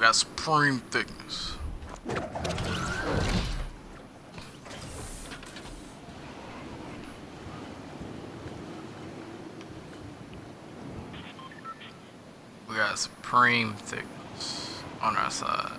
We got supreme thickness. We got supreme thickness on our side.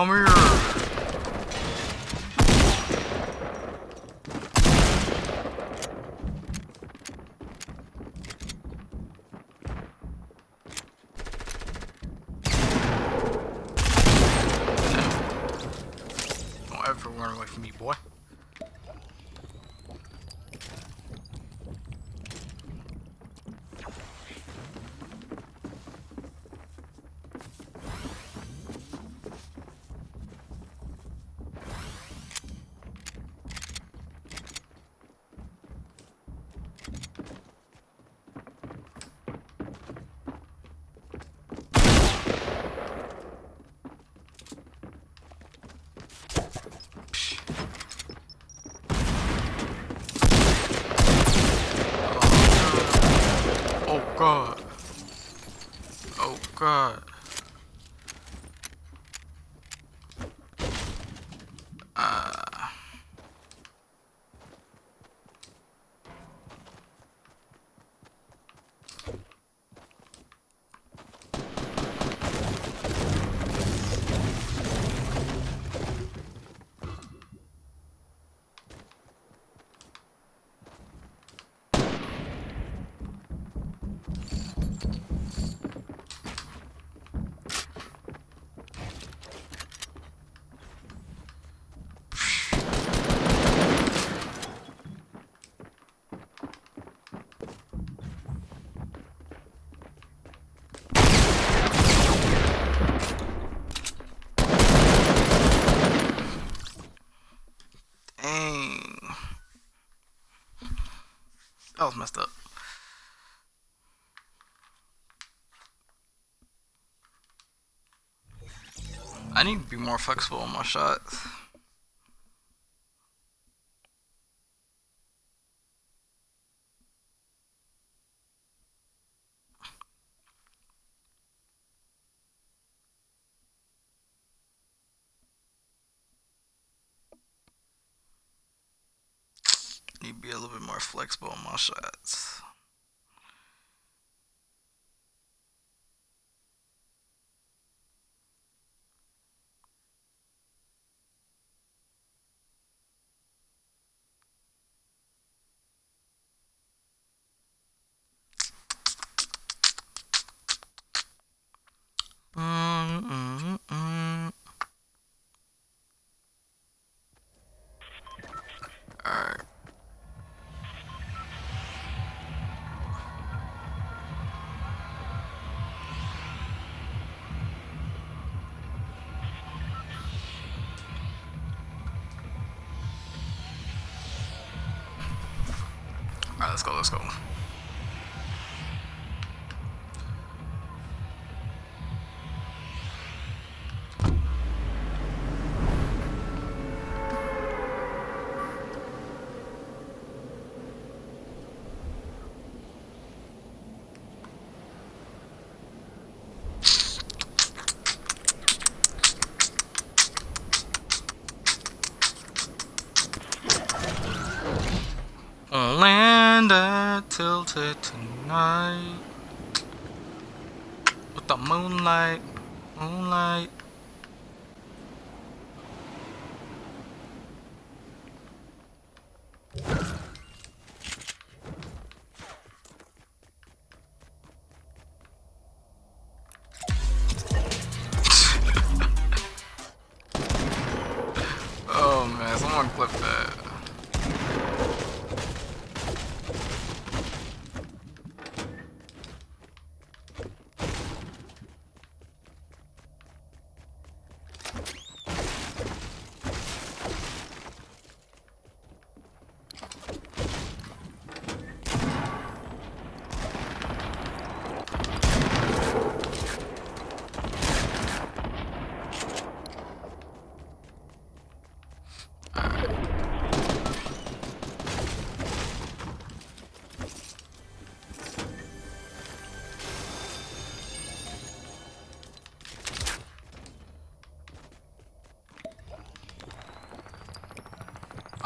Come here. Don't ever run away from me, boy. Oh god. Oh god. Uh, dang. That was messed up. I need to be more flexible on my shots. Need to be a little bit more flexible on my shots. Alright, let's go, let's go. Tilted tonight with the moonlight, moonlight. oh man, someone clip that.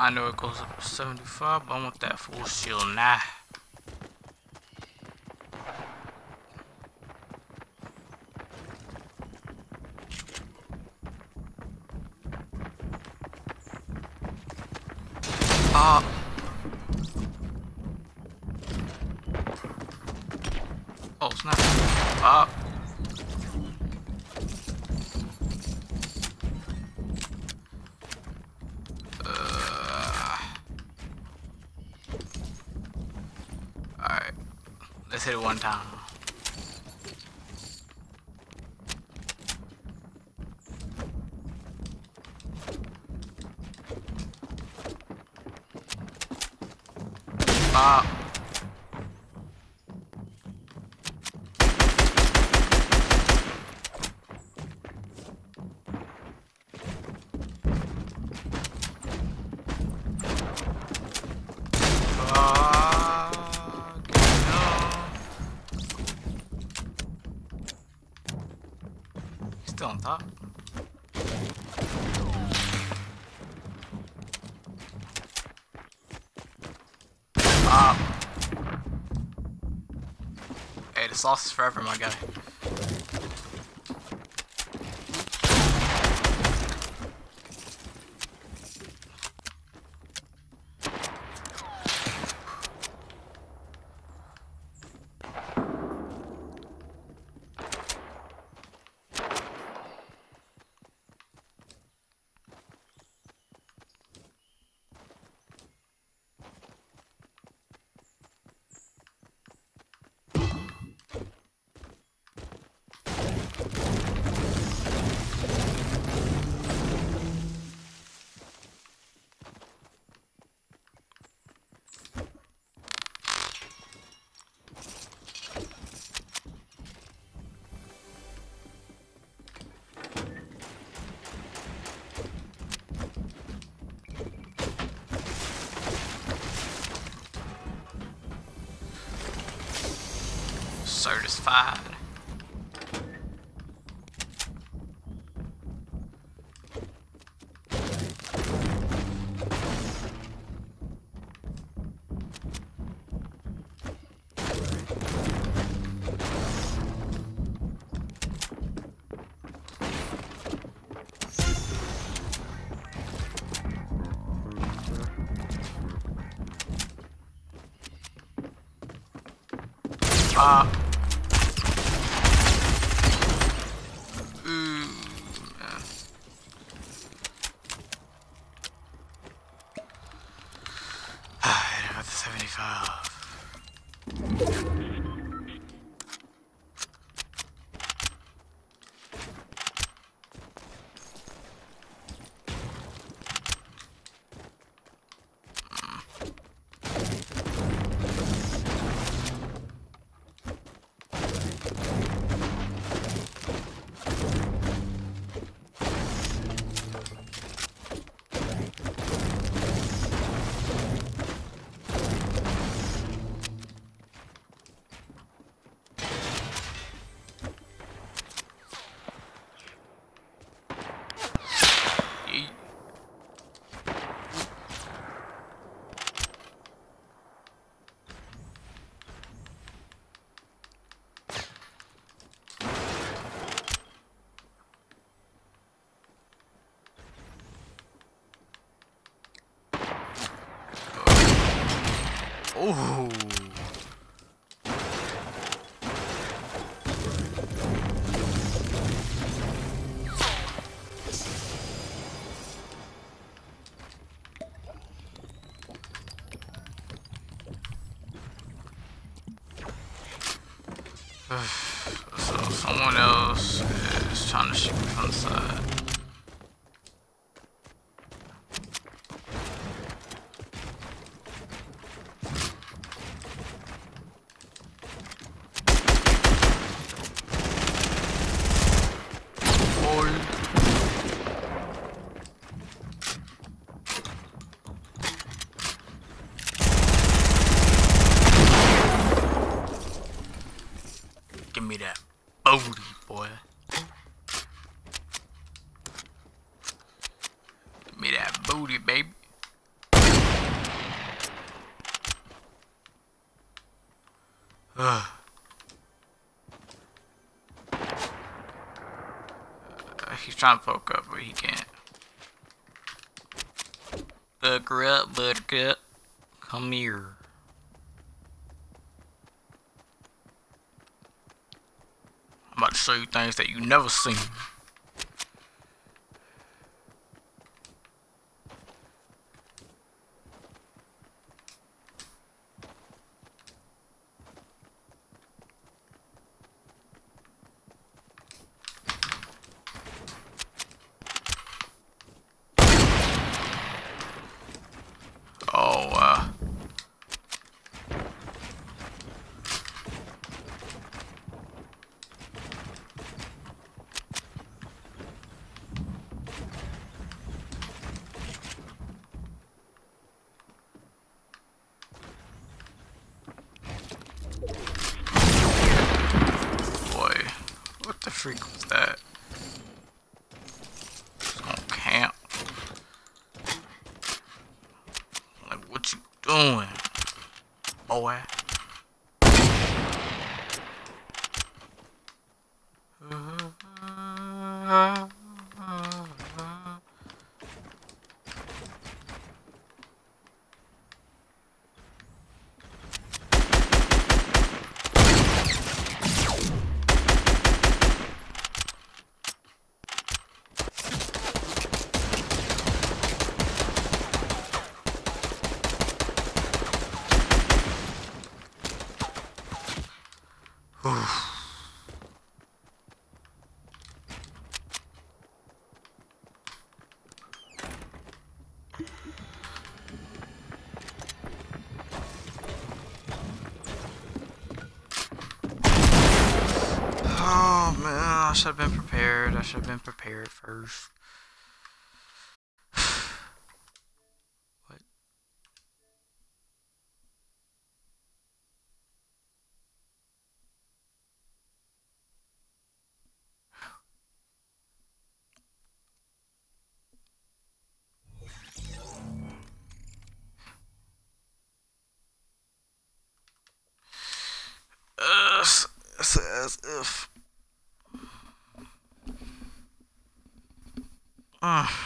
I know it goes up to 75, but I want that full shield now. Ah. Oh, snap. Ah. Time. The sauce is forever, my guy. Ah. Uh, uh, he's trying to poke up, but he can't. Buttercup, Buttercup. Come here. I'm about to show you things that you never seen. Freak was that? Gonna camp. Like, what you doing, boy? I should have been prepared. I should have been prepared first. what? Uh, as if Ah.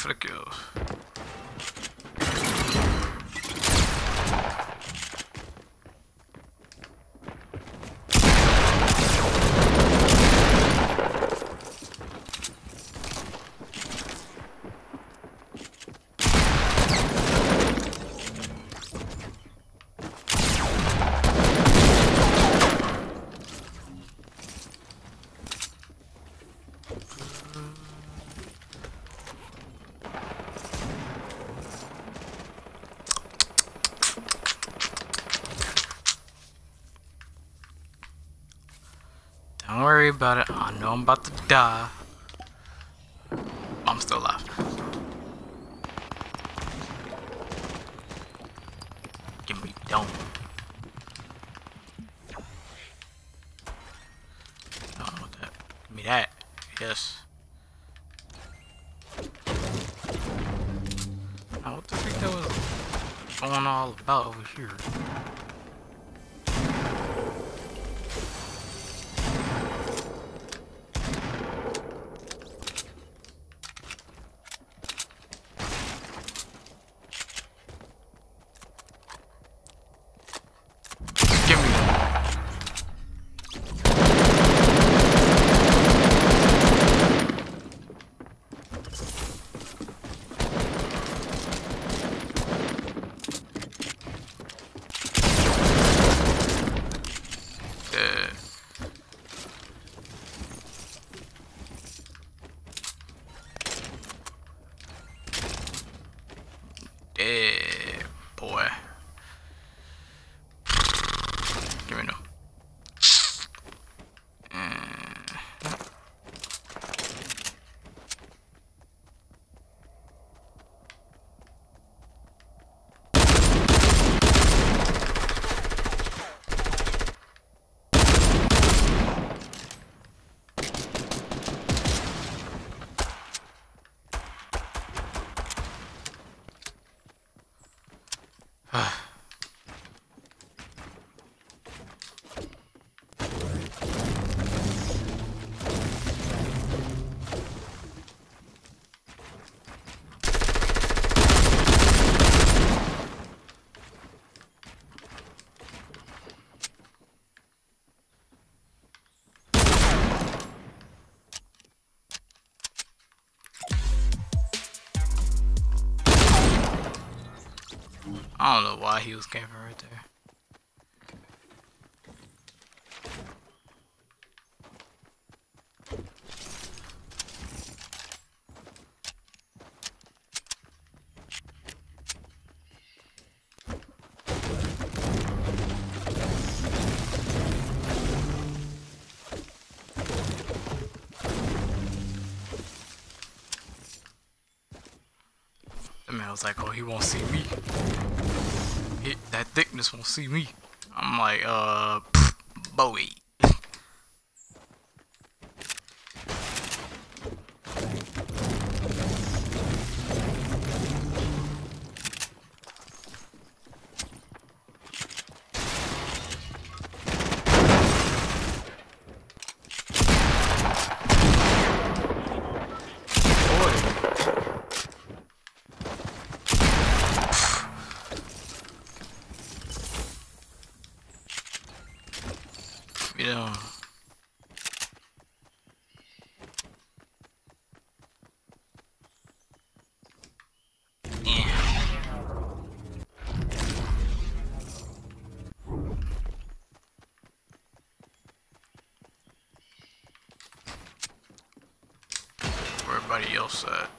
fraqueza. About it. I know I'm about to die. I'm still alive. Give me don't me that. Yes. Now, what the freak that was going all about over here? Don't know why he was camping man was like, oh, he won't see me. He, that thickness won't see me. I'm like, uh, pff, Bowie. Boy. Yeah. Yeah. Where at?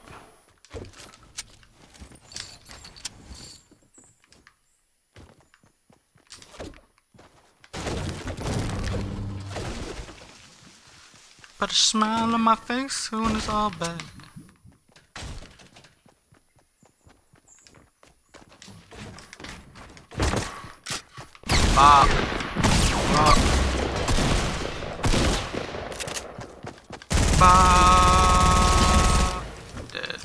Put a smile on my face when it's all bad. Bop. Bop. Bop. Dead.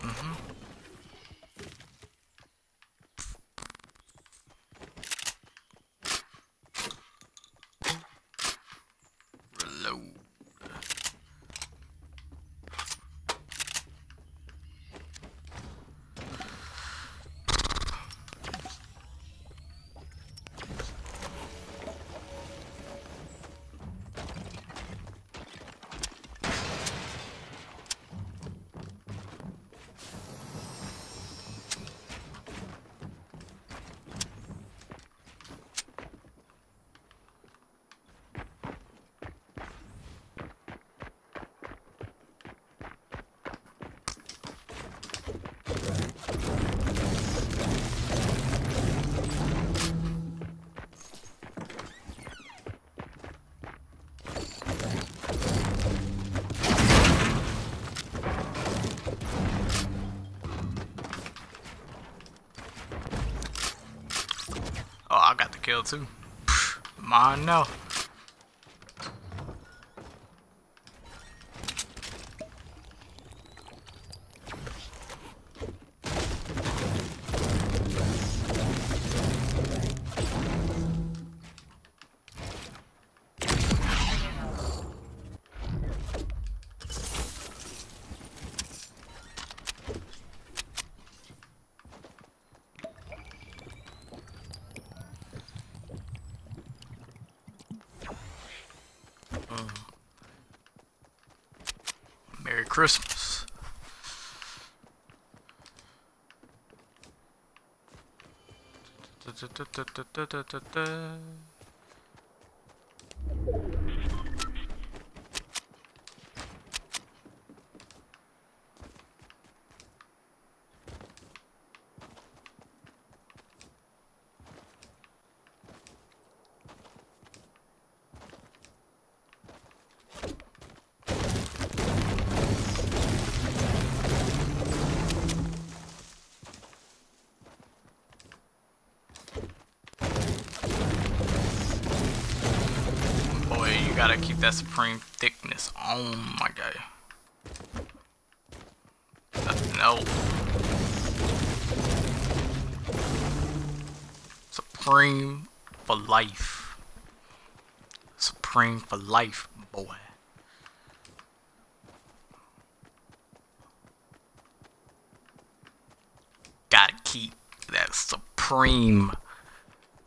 Mm-hmm. Reload. Oh, I got the kill too. Mine no. Christmas. Gotta keep that supreme thickness on my. Uh, no. Supreme for life. Supreme for life, boy. Gotta keep that supreme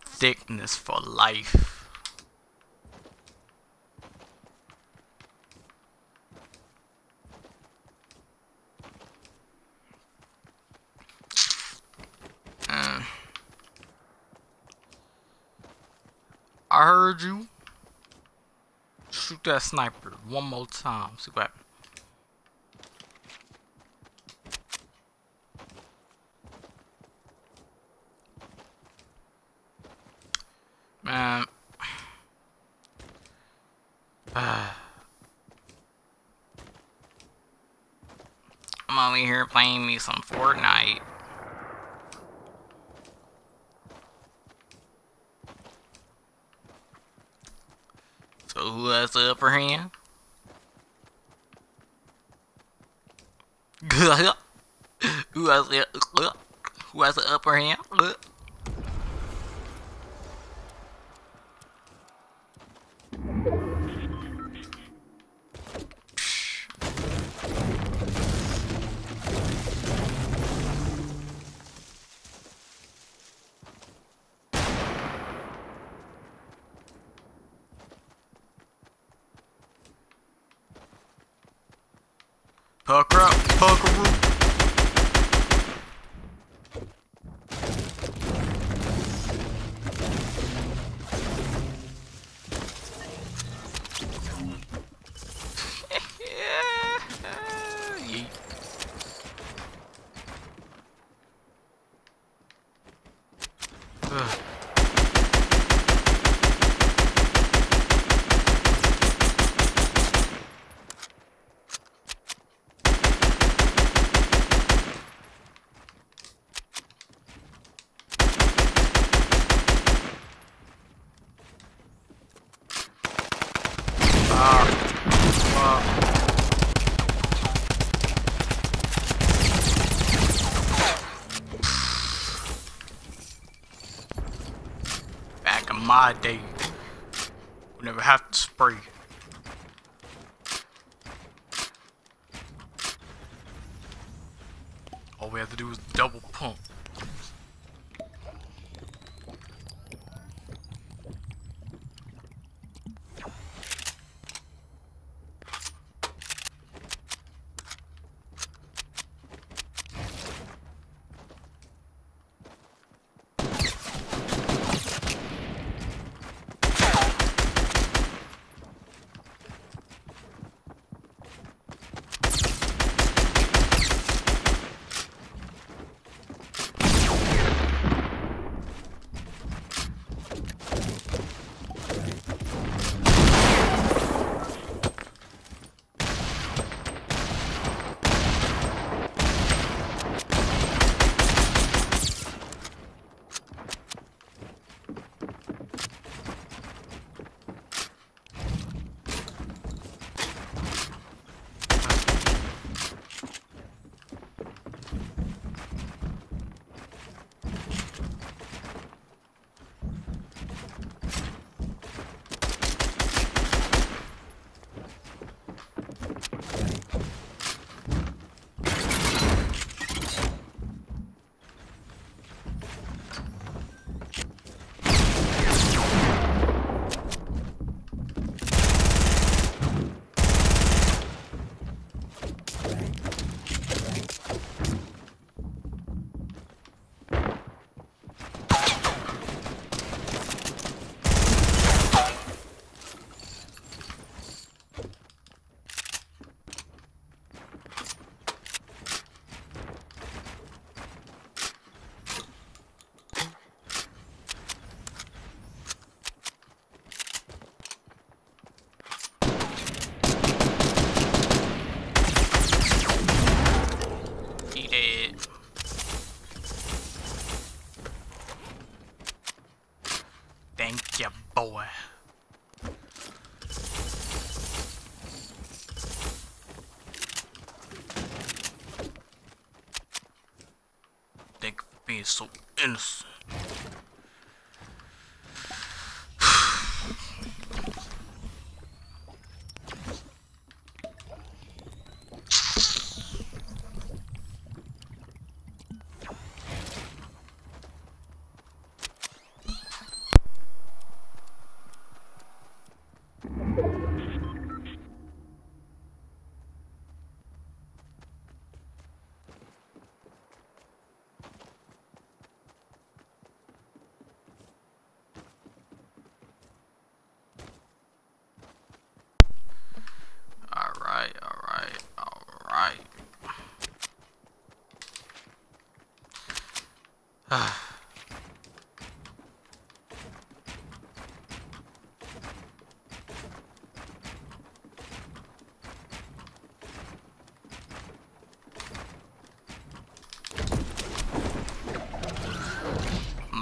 thickness for life. I heard you. Shoot that sniper one more time. See what happens. Man. I'm over here playing me some Fortnite. So who has the upper hand? who has the who has the upper hand? Pucker up, puckaroo. Yeet. Ugh. Ah, fuck. Back in so innocent. Alright, alright, alright.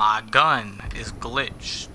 My gun is glitched.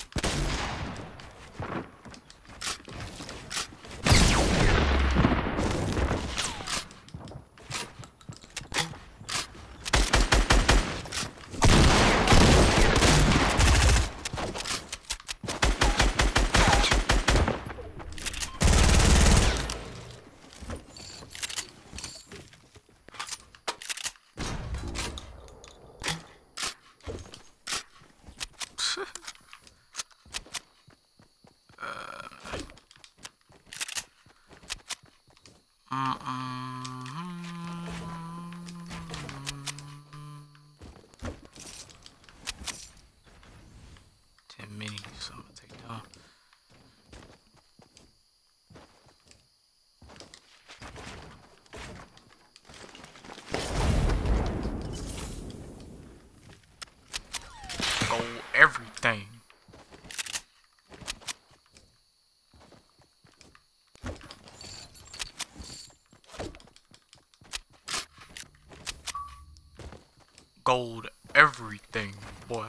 Gold everything, boy.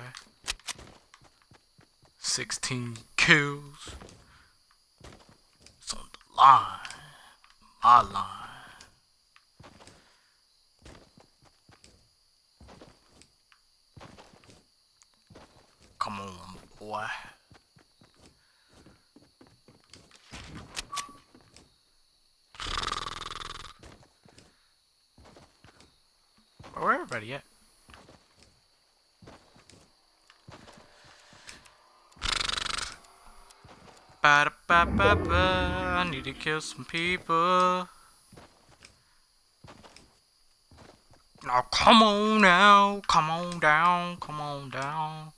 16 kills. It's on the line. My line. Come on, boy. Where everybody at? Ba da ba ba. I need to kill some people. Now come on now, come on down, come on down.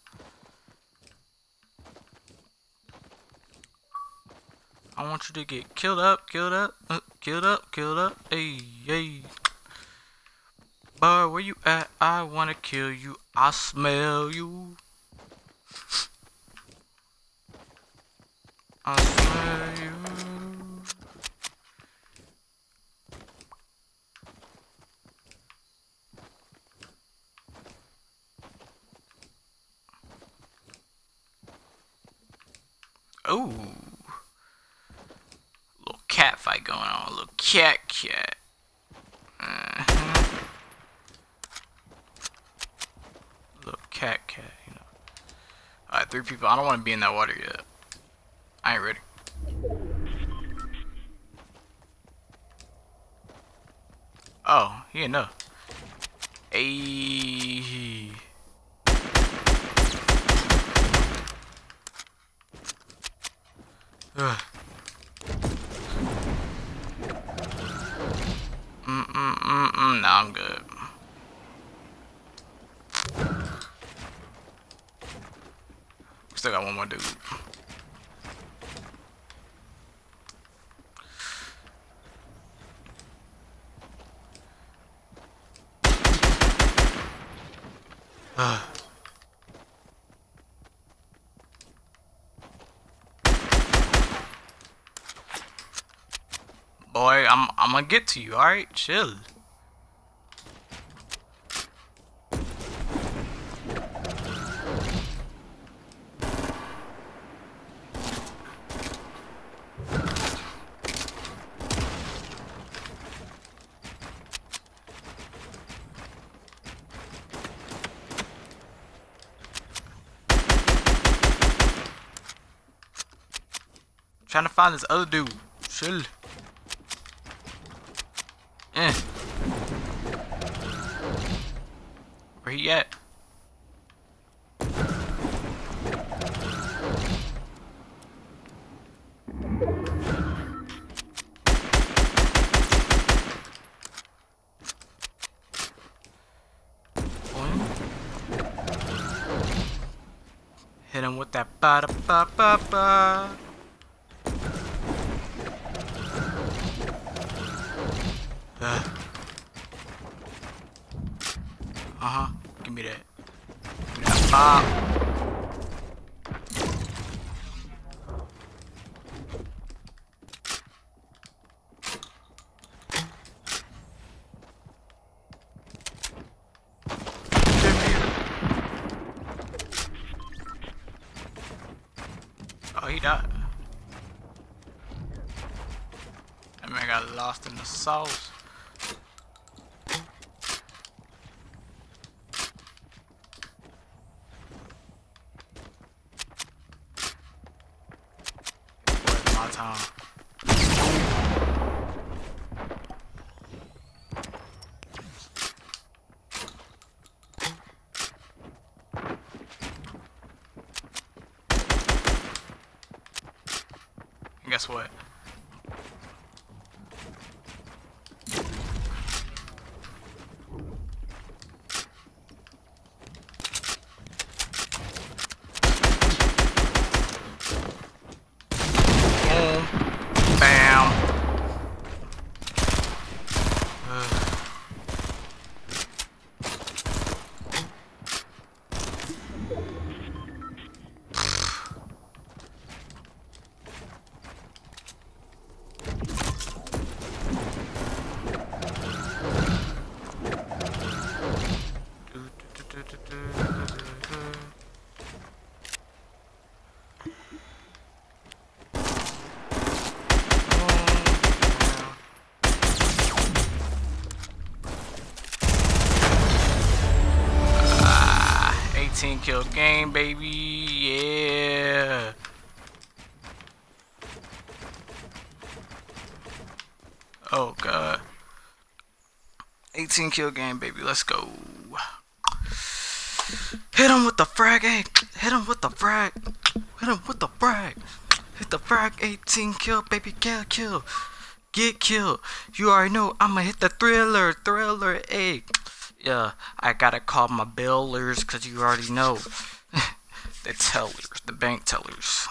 I want you to get killed up, killed up, uh, killed up, killed up. Hey, hey. Boy, where you at? I wanna kill you. I smell you. Ooh. Little cat fight going on. Little cat cat. Uh-huh. Little cat cat, you know. Alright, three people. I don't want to be in that water yet. I ain't ready. Oh, he didn't know. Ayy. Ugh. Mm mm mm mm. Nah, I'm good. We still got one more dude. Boy, I'm I'm gonna get to you, alright? Chill. Trying to find this other dude. Chill. Eh. Where he at? Hit him with that ba da ba ba ba. Uh huh. Give me that. Give me that pop. Oh, he died. That man got lost in the sauce. my time. And guess what? 18 kill game, baby. Let's go. Hit him with the frag, hey. Hit him with the frag. Hit him with the frag. Hit the frag, 18 kill, baby. Kill, kill. Get killed. You already know I'ma hit the thriller, thriller, hey. Yeah, I gotta call my billers because you already know. the tellers, the bank tellers.